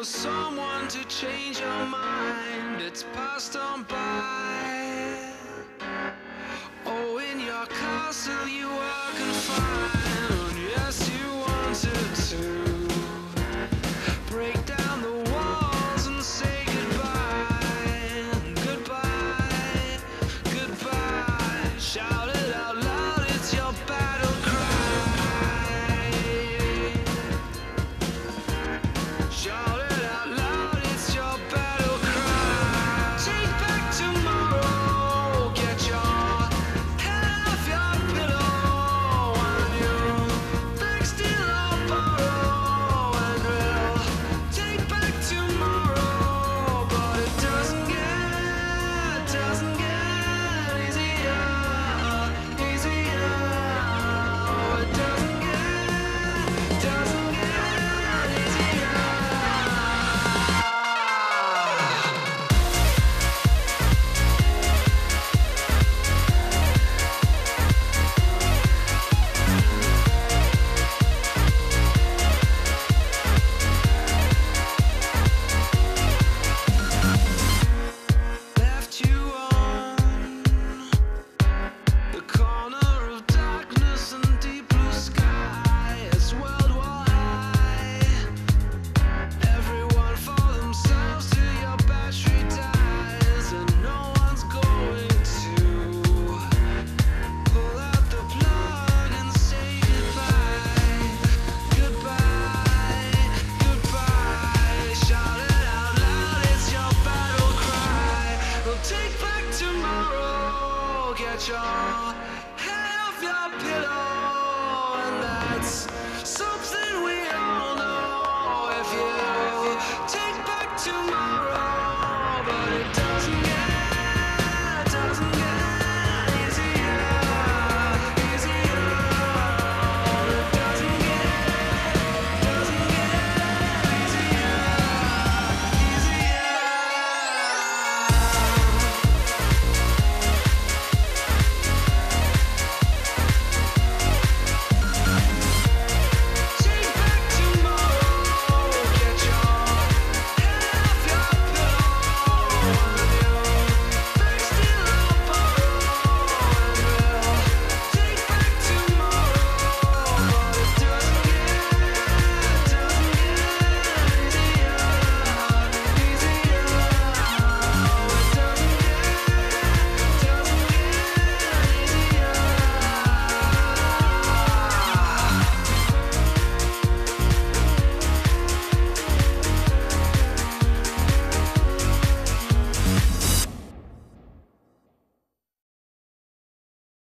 For someone to change your mind. It's passed on by. Oh, in your castle you are confined. Yes, you wanted to. much.